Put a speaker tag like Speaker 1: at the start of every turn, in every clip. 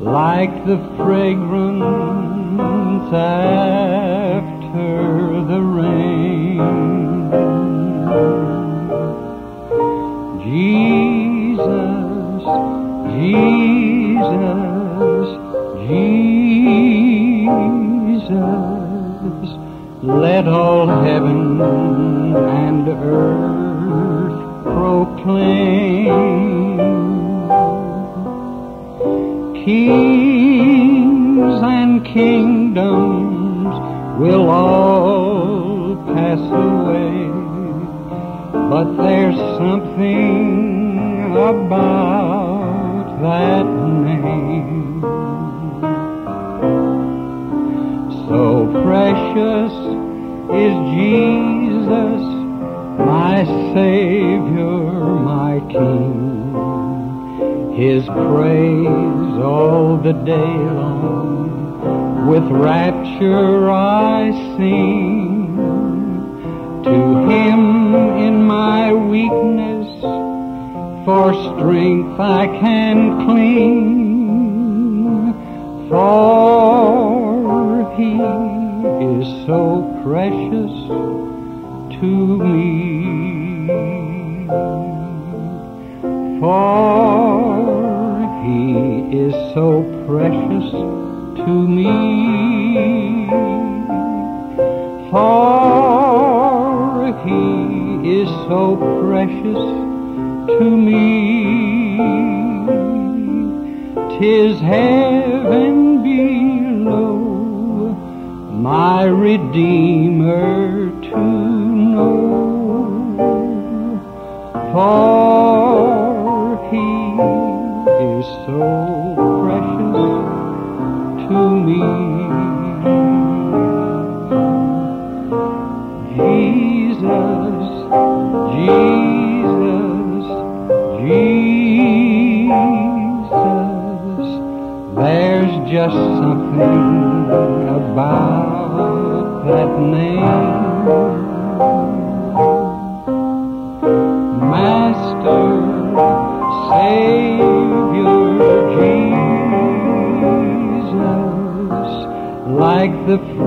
Speaker 1: like the fragrance after the rain. Jesus, Jesus, Jesus, let all heaven and earth proclaim. Kings and kingdoms will all pass away, but there's something about that name
Speaker 2: so precious is Jesus, my Savior, my King. His praise all the day long. With rapture I sing to Him in my weakness, for strength I can cling. For He is so precious to me. For is so precious to me. For he is so precious to me. Tis heaven below my Redeemer to know. For
Speaker 3: so precious to me. Jesus, Jesus, Jesus, there's just something about the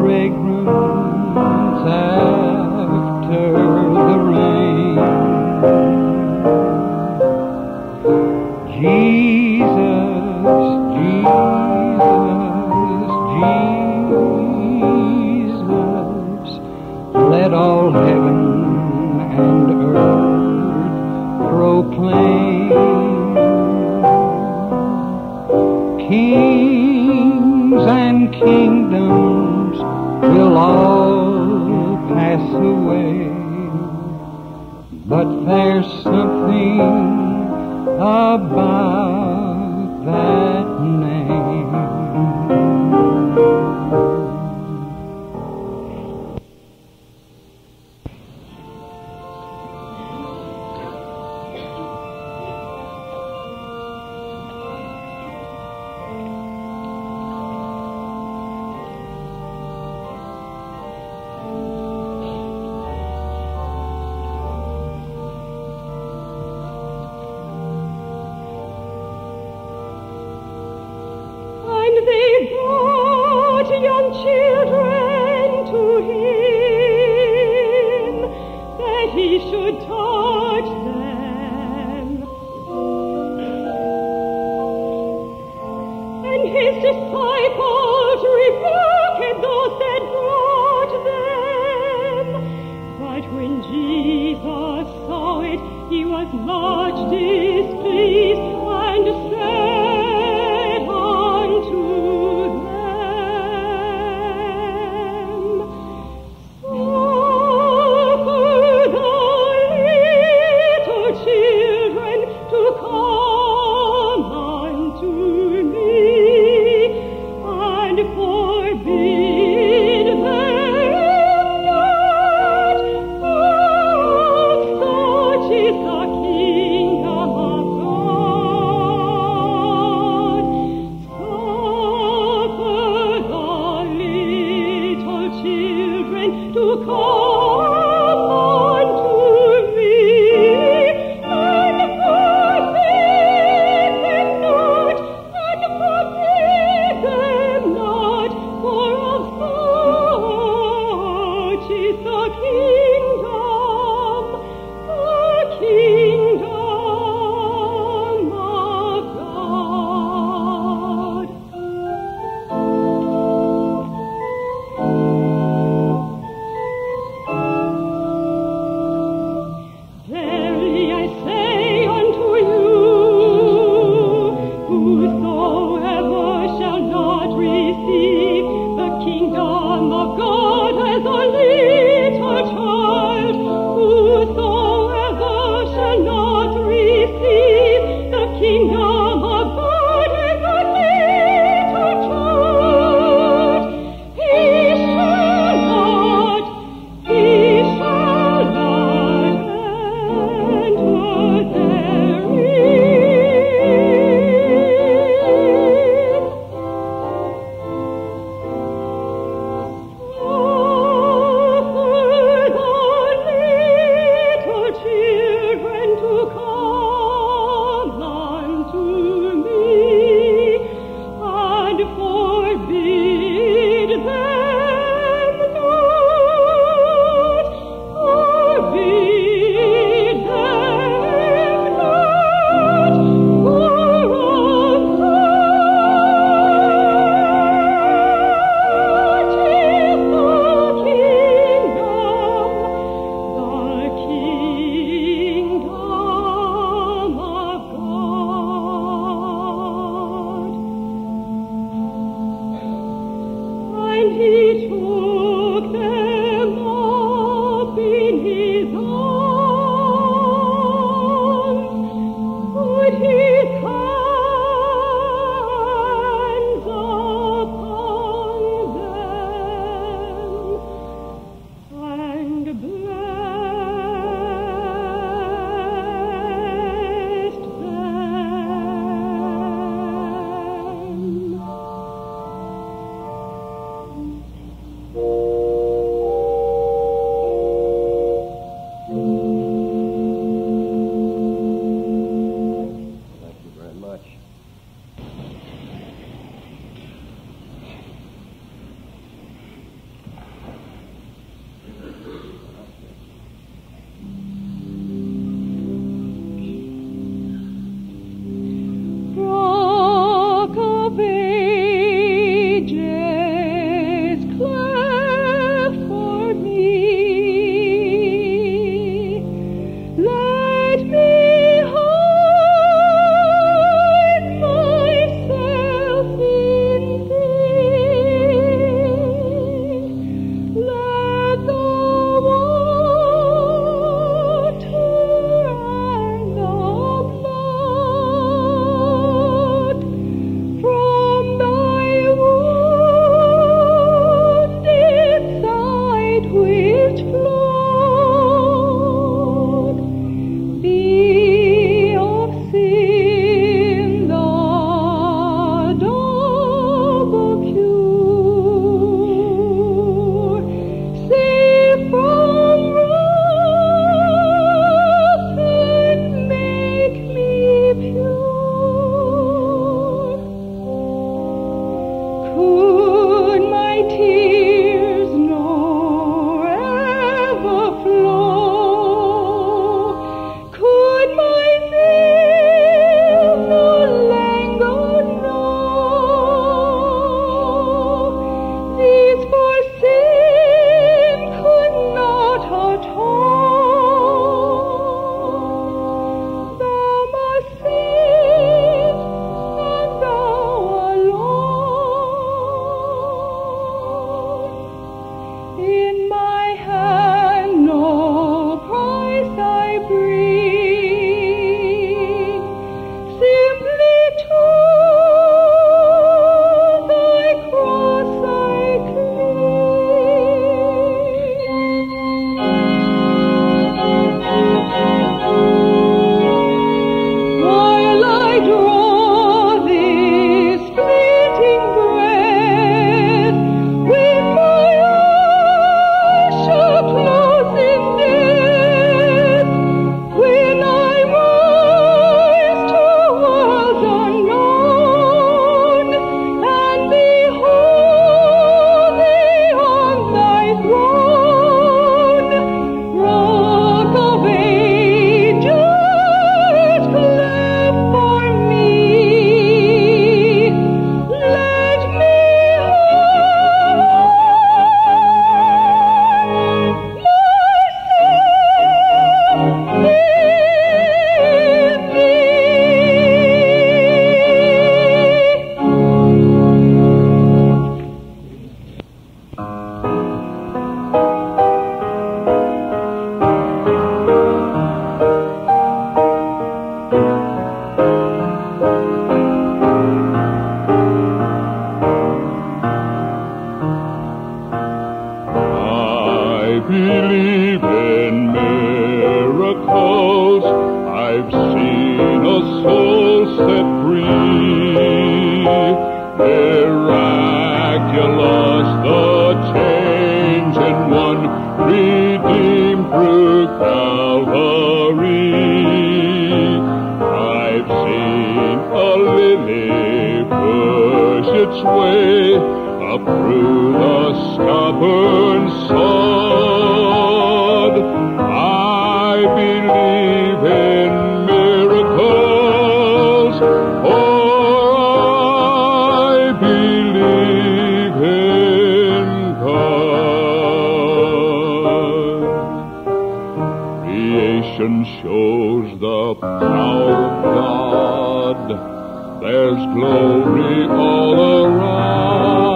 Speaker 3: There's glory all around,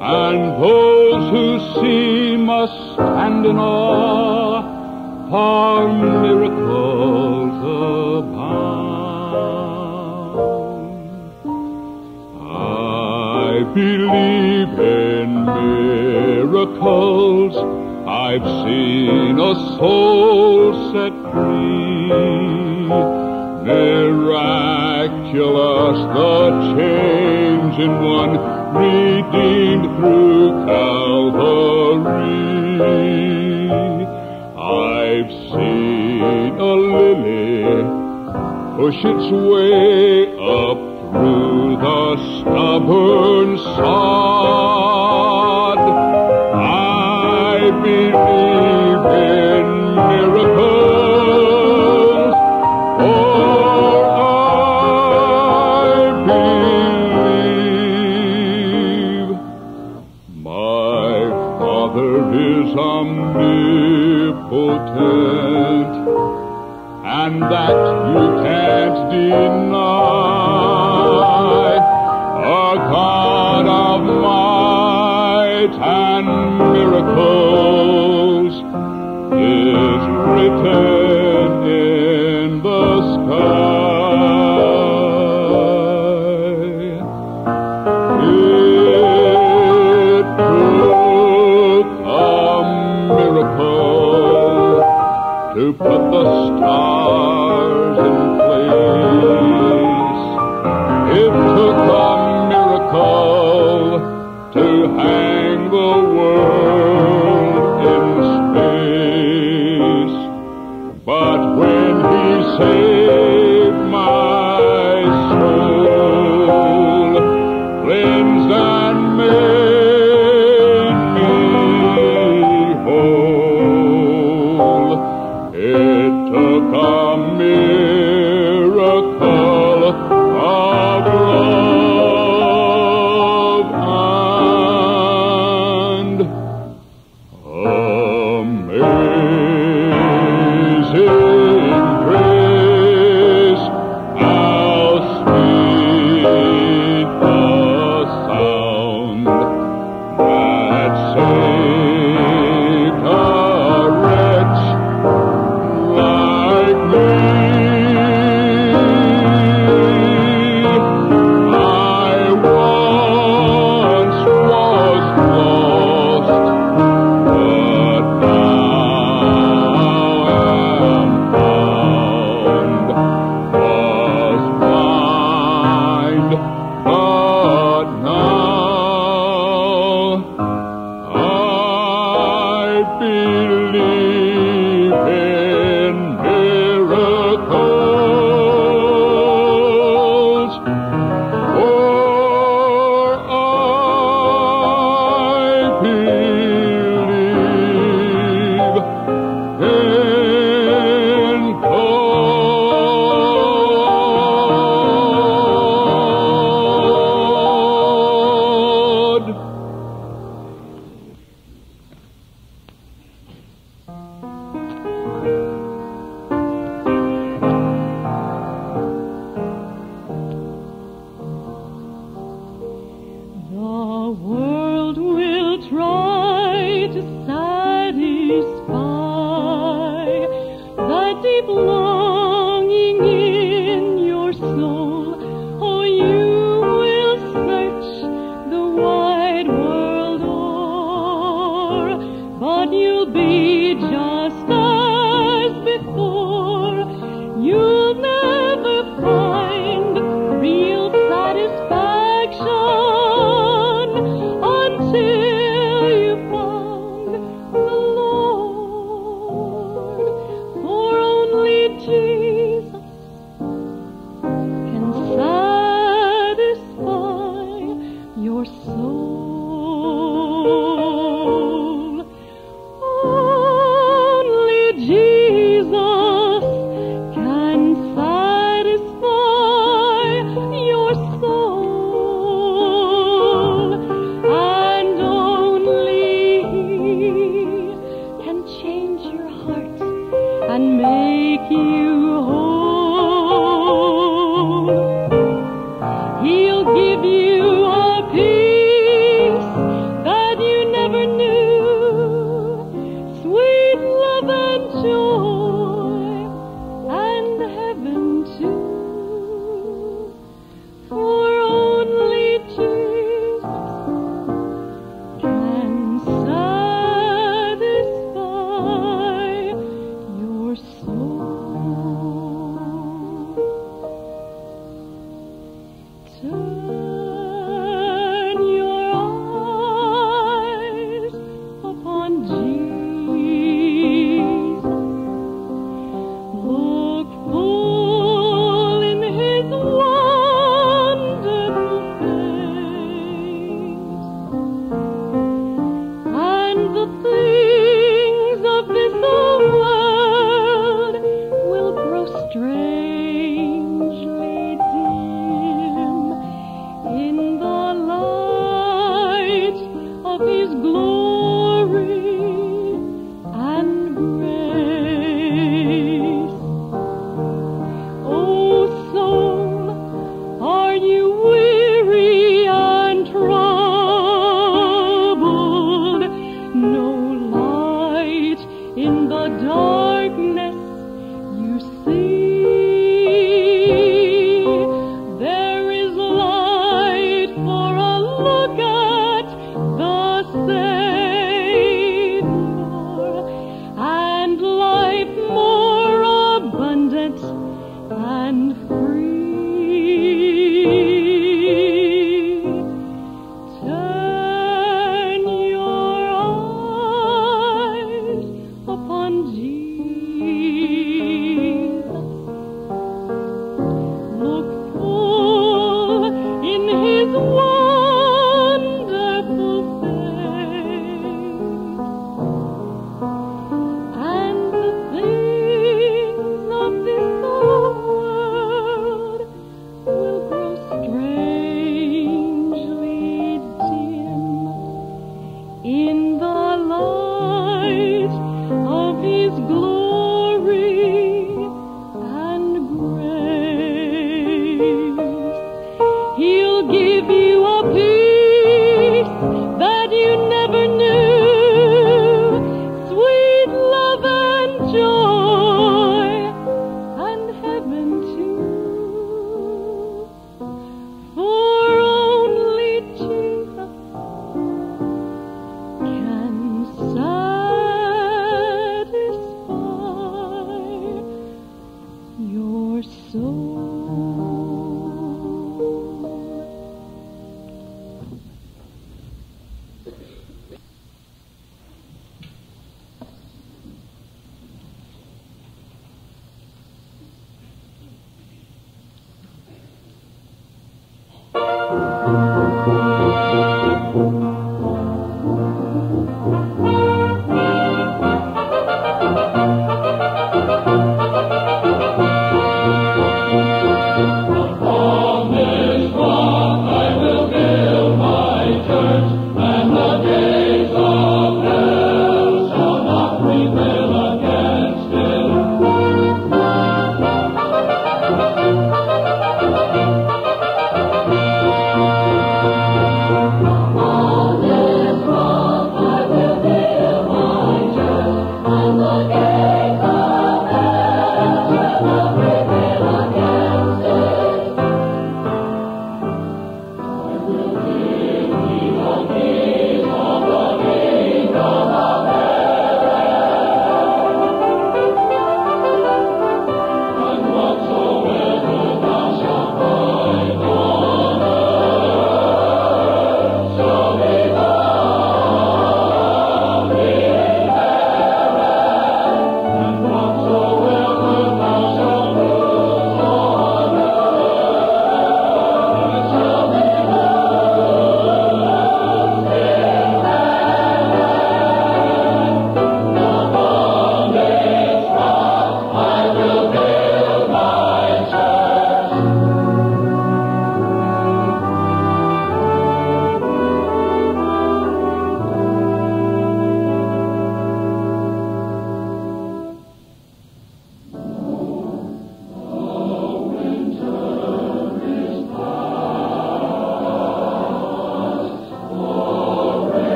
Speaker 3: and those who see must stand in awe, for miracles abound. I believe in miracles. I've seen a soul set free. Miracles shall us the change in one redeemed through Calvary. I've seen a lily push its way up through the stubborn sod. I believe and that you can't deny. to put the stars.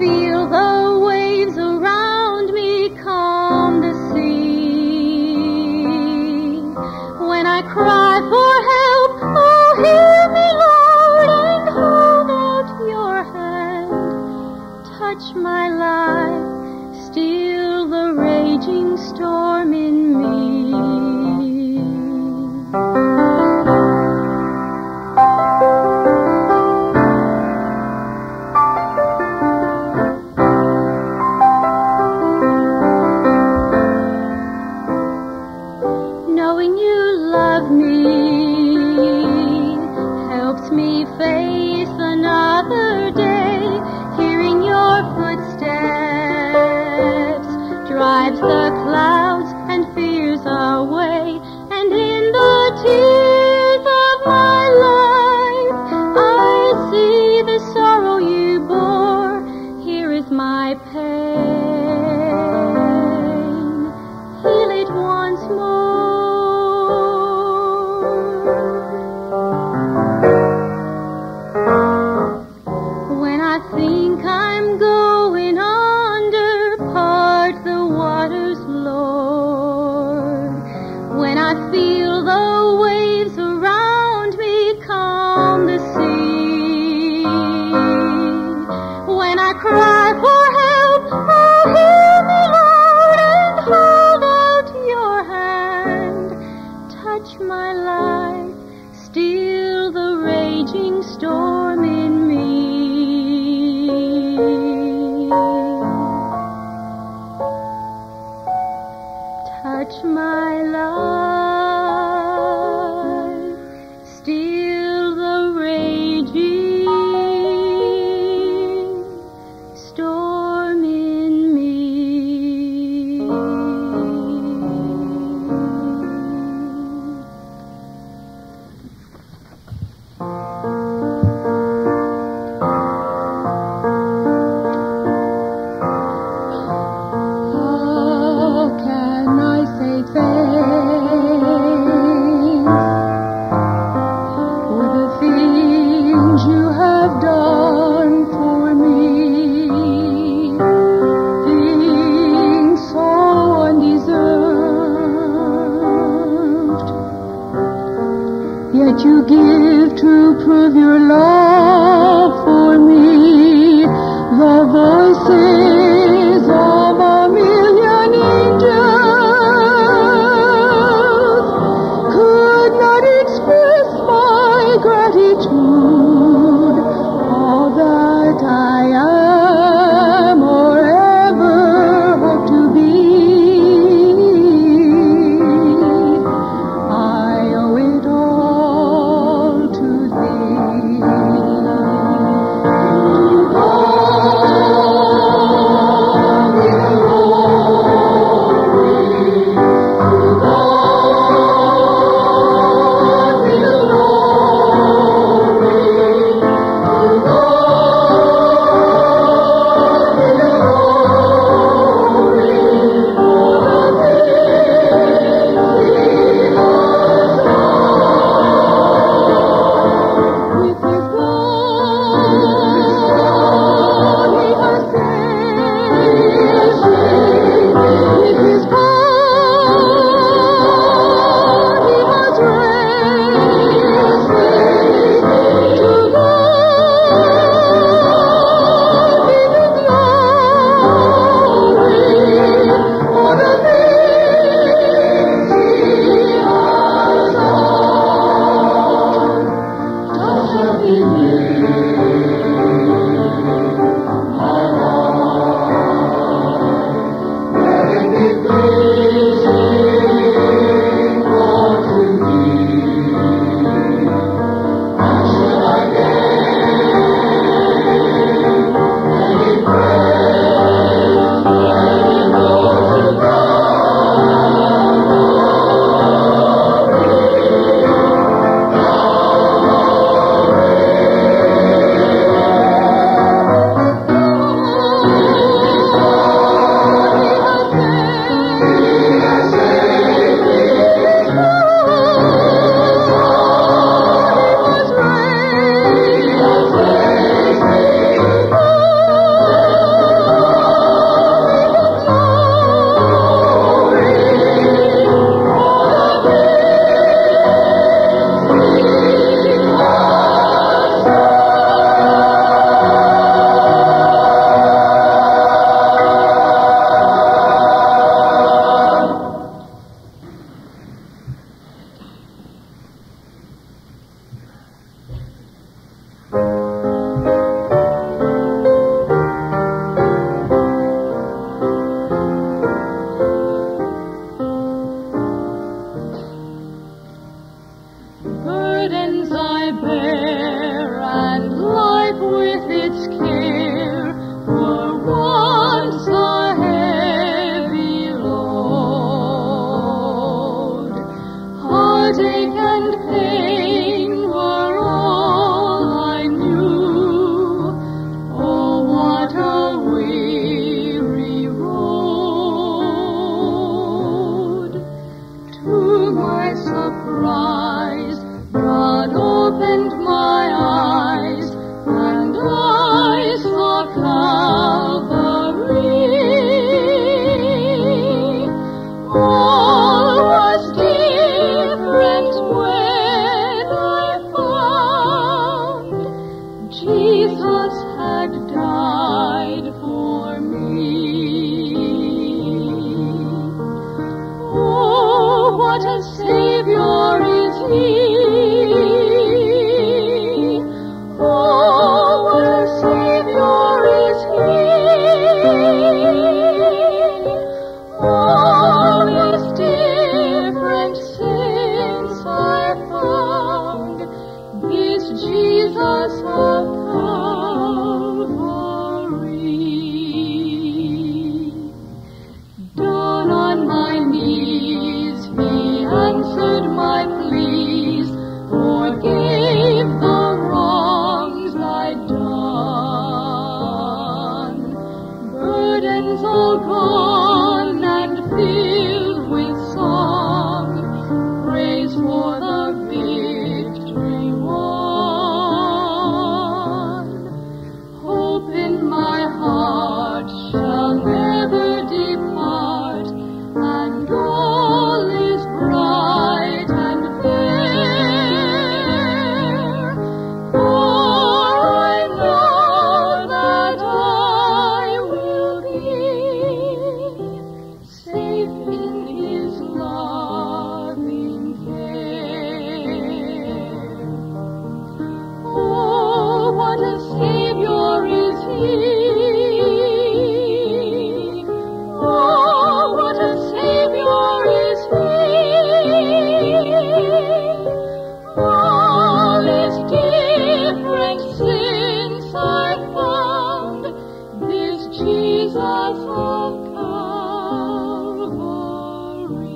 Speaker 4: feel the waves around me calm the sea. When I cry for still the raging storm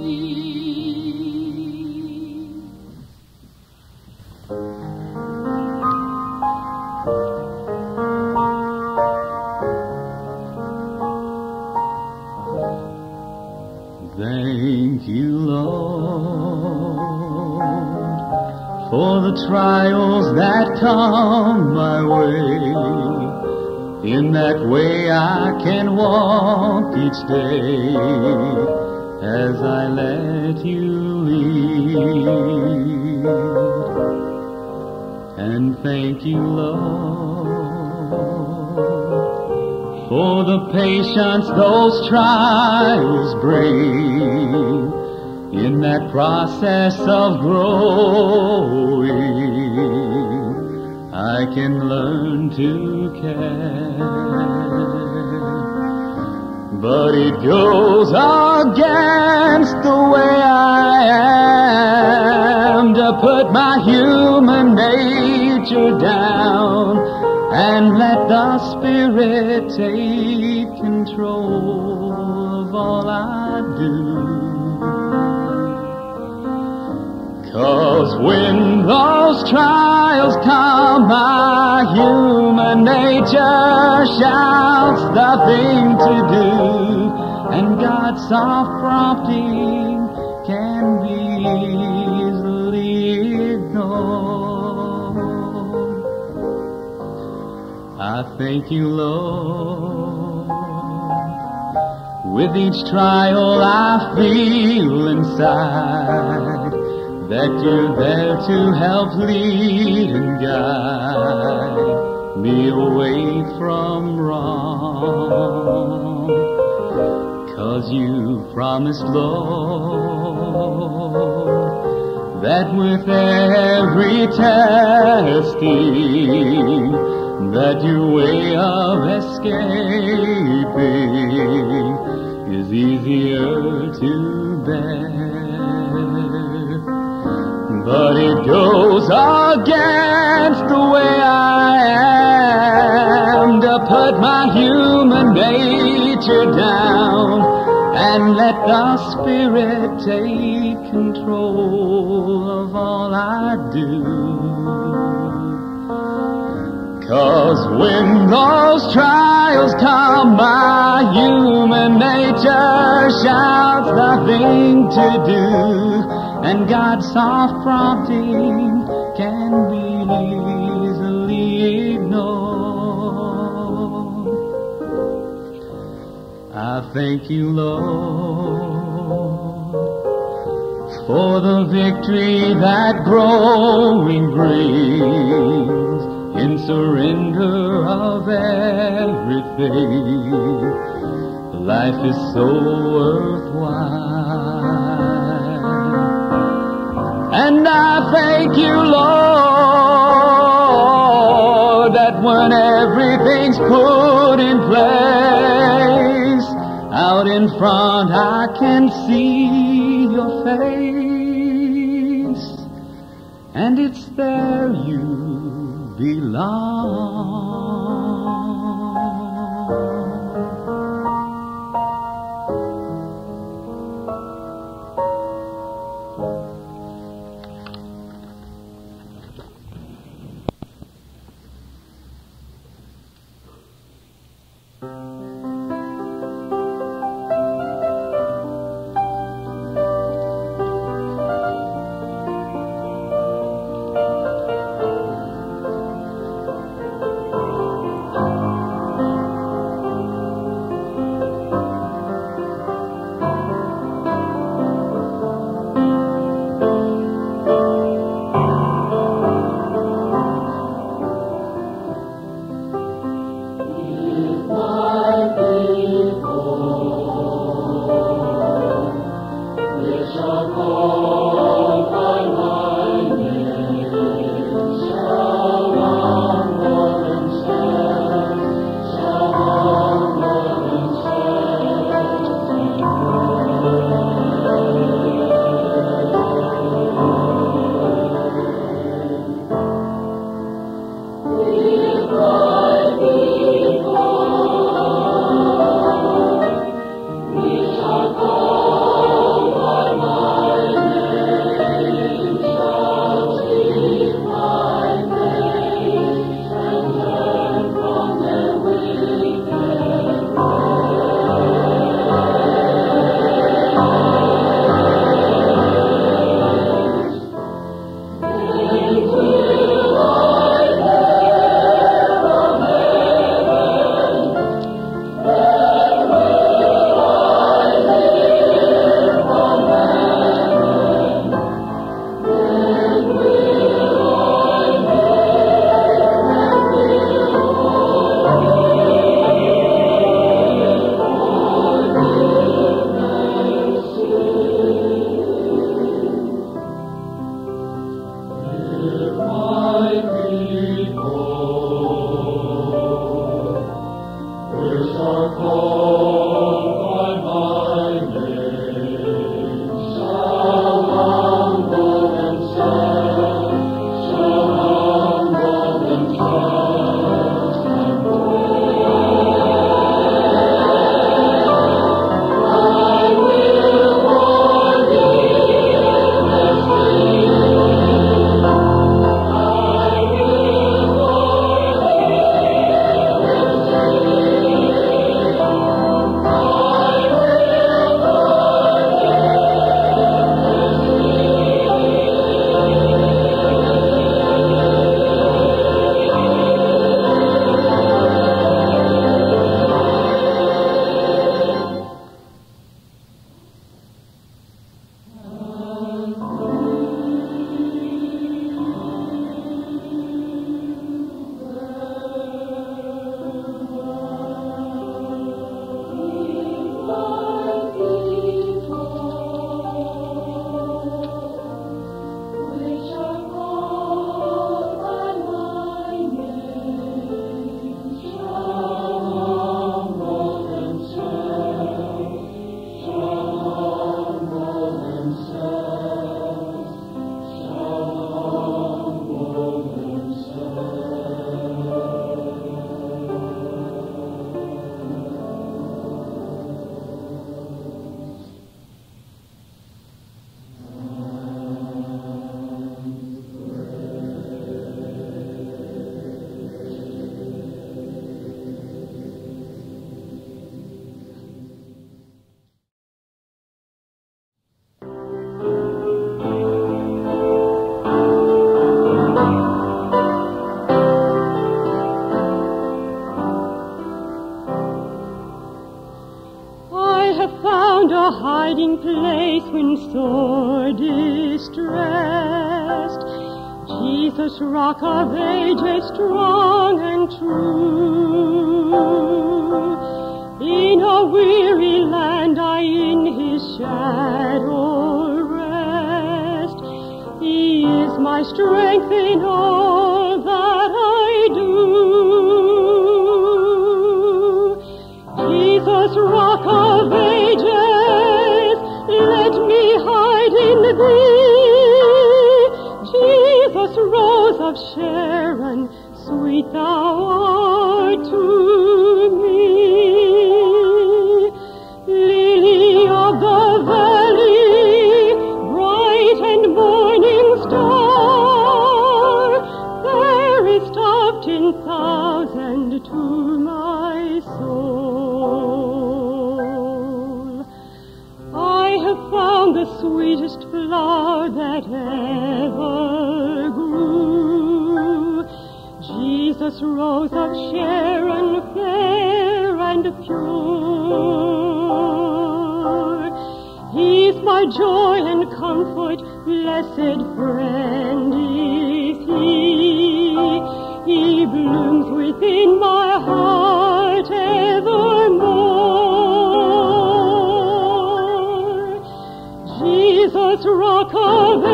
Speaker 1: Thank you, Lord, for the trials that come my way. In that way I can walk each day as I let you lead. And thank you, Lord, for the patience those trials bring in that process of growing. I can learn to care. But it goes against the way I am to put my human nature down and let the Spirit take control of all I do. Cause when those trials come, my human nature shouts the thing to do, and God's soft prompting can be easily ignored. I thank you, Lord. With each trial I feel inside that you're there to help lead and guide me away from wrong. Cause you promised, Lord, that with every testing, that your way of escaping is easier to bear. But it goes against the way I put my human nature down and let the Spirit take control of all I do. Cause when those trials come, my human nature shouts nothing to do, and God's soft prompting can I thank you, Lord, for the victory that growing brings in surrender of everything. Life is so worthwhile. And I thank you, Lord, that when everything's put in place, out in front I can see your face. And it's there you belong.
Speaker 2: of Sharon, sweet thou Rose of Sharon fair and pure. He's my joy and comfort, blessed friend is he. He blooms within my heart evermore. Jesus, rock of